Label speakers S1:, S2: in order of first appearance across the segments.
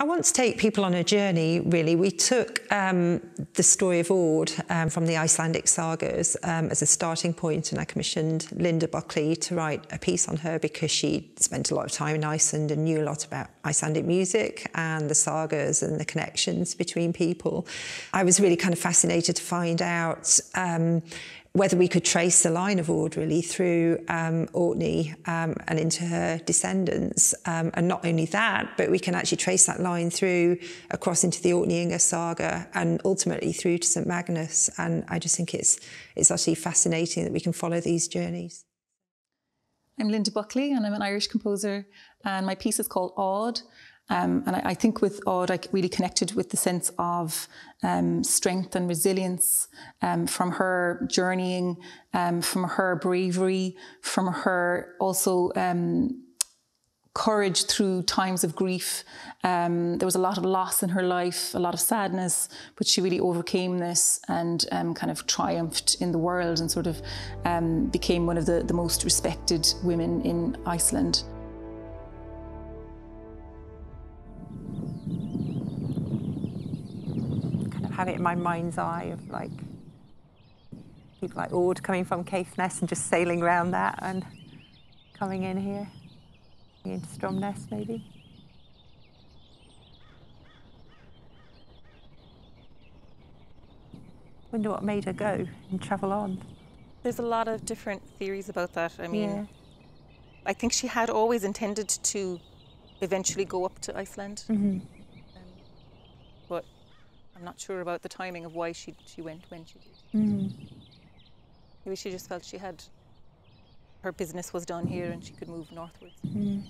S1: I want to take people on a journey, really. We took um, the story of Aud um, from the Icelandic sagas um, as a starting point, and I commissioned Linda Buckley to write a piece on her because she spent a lot of time in Iceland and knew a lot about Icelandic music and the sagas and the connections between people. I was really kind of fascinated to find out um, whether we could trace the line of really through um, Orkney um, and into her descendants. Um, and not only that, but we can actually trace that line through across into the Orkneyinga saga and ultimately through to St Magnus. And I just think it's, it's actually fascinating that we can follow these journeys.
S2: I'm Linda Buckley and I'm an Irish composer and my piece is called Aud um, and I, I, think with Aud, I really connected with the sense of um, strength and resilience um, from her journeying, um, from her bravery, from her also um, courage through times of grief. Um, there was a lot of loss in her life, a lot of sadness, but she really overcame this and kind of triumphed in the world and sort of became one of the, the most respected women in Iceland.
S1: Have it in my mind's eye of like people like Aud coming from Caithness and just sailing around that and coming in here, into Stromness maybe. Wonder what made her go and travel on.
S3: There's a lot of different theories about that. I mean, yeah. I think she had always intended to eventually go up to Iceland. Mm-hmm. I'm not sure about the timing of why she she went when she did. Mm. Maybe she just felt she had her business was done here and she could move northwards. Mm.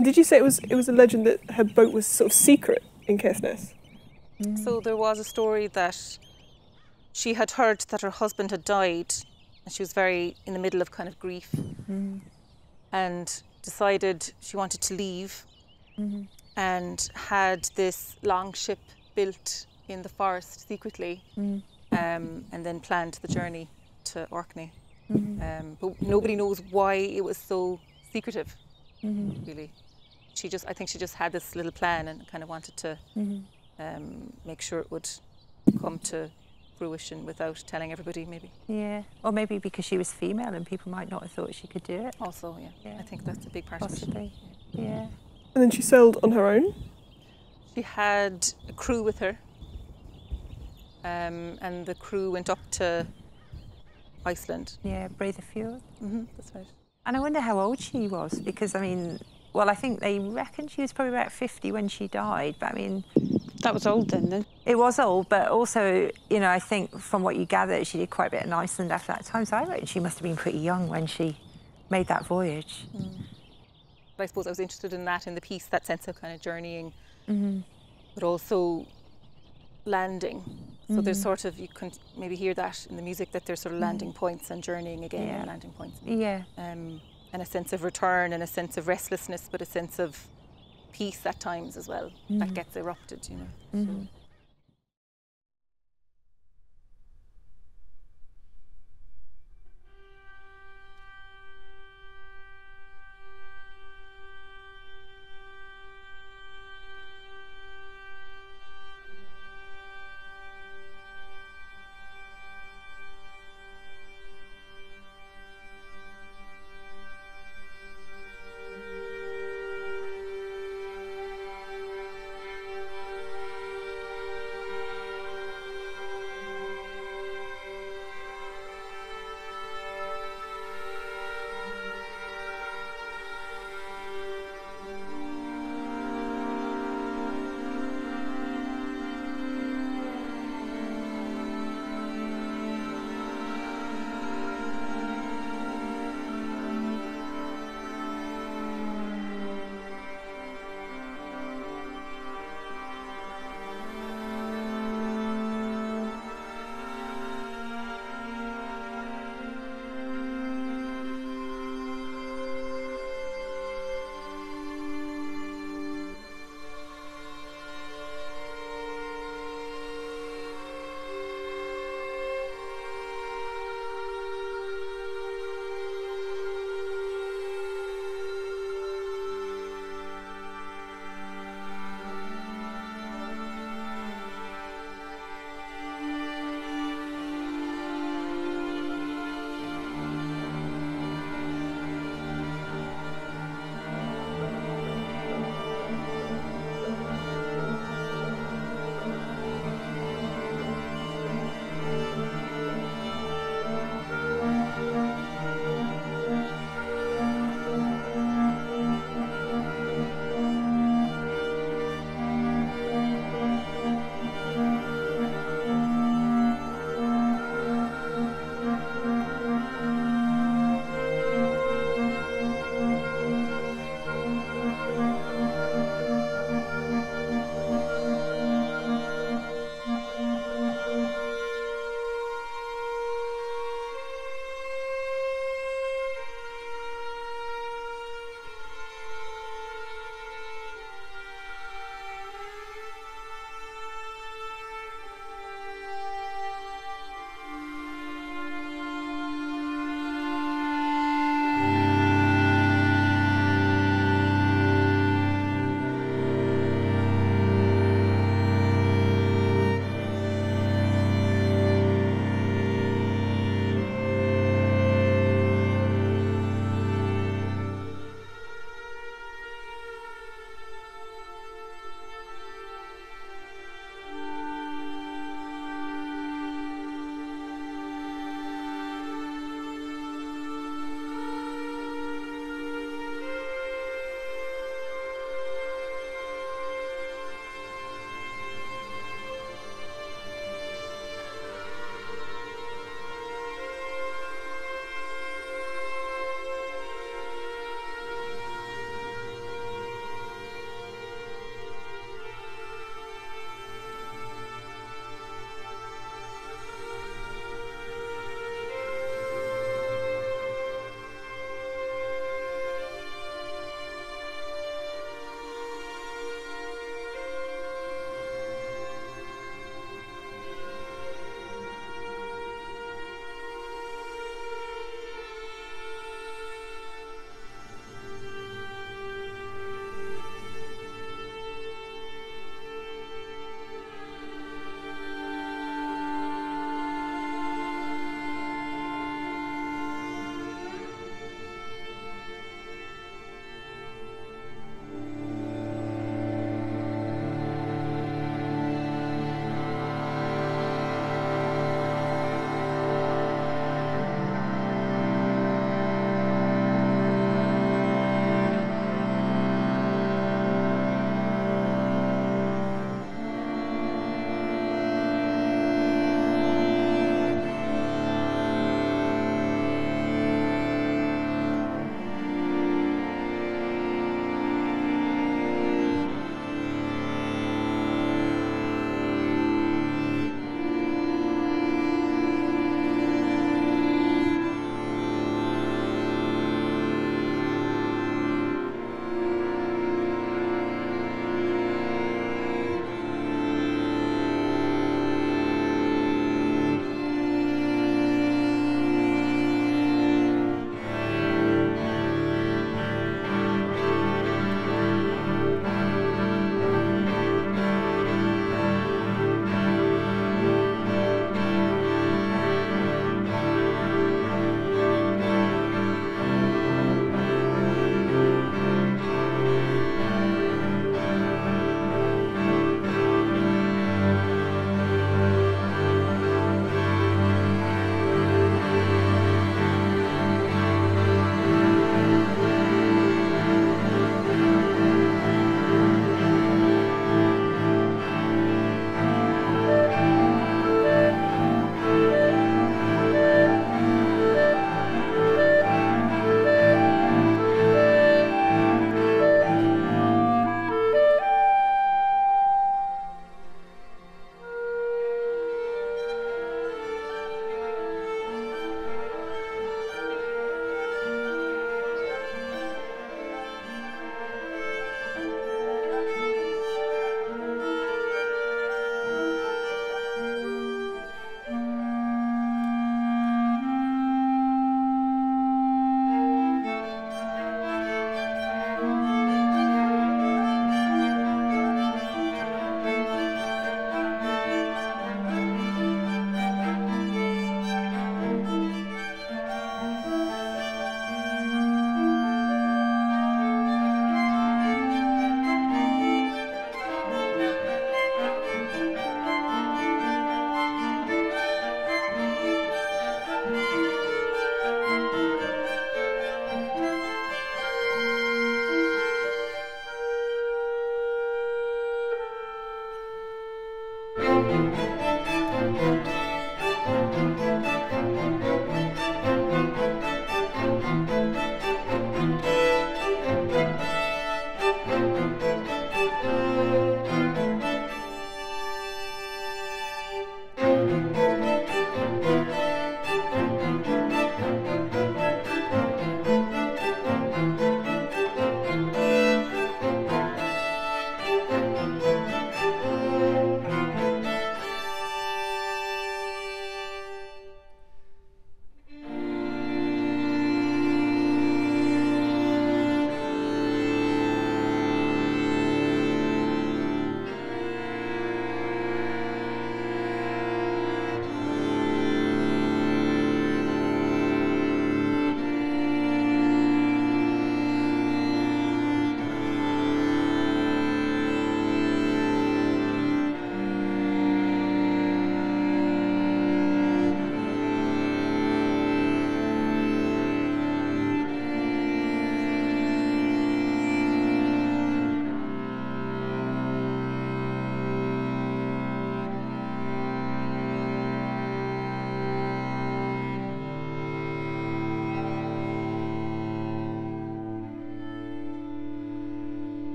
S4: Did you say it was it was a legend that her boat was sort of secret in Caithness?
S3: Mm. So there was a story that she had heard that her husband had died and she was very in the middle of kind of grief mm. and decided she wanted to leave mm-hmm. and had this long ship built in the forest secretly mm. um, and then planned the journey to Orkney. Mm-hmm. Um, but nobody knows why it was so secretive, mm-hmm. really. She just, I think she just had this little plan and kind of wanted to mm-hmm. um, make sure it would come to fruition without telling everybody, maybe.
S1: Yeah, or maybe because she was female and people might not have thought she could do it.
S3: Also, yeah, yeah. I think that's a big part
S1: Possibly.
S3: of
S1: it. Yeah.
S4: And then she sailed on her own?
S3: She had a crew with her, um, and the crew went up to Iceland.
S1: Yeah, Breiðafjord.
S3: Mm-hmm, that's right.
S1: And I wonder how old she was because I mean, well, I think they reckon she was probably about 50 when she died. But I mean,
S5: that was old then, then.
S1: It was old, but also, you know, I think from what you gather, she did quite a bit in Iceland after that time. So I reckon she must have been pretty young when she made that voyage. Mm.
S3: I suppose I was interested in that in the piece, that sense of kind of journeying mm-hmm. but also landing. So mm-hmm. there's sort of you can maybe hear that in the music that there's sort of landing mm-hmm. points and journeying again, yeah. landing points.
S1: Yeah.
S3: Um, and a sense of return and a sense of restlessness, but a sense of peace at times as well that mm-hmm. gets erupted, you know. So.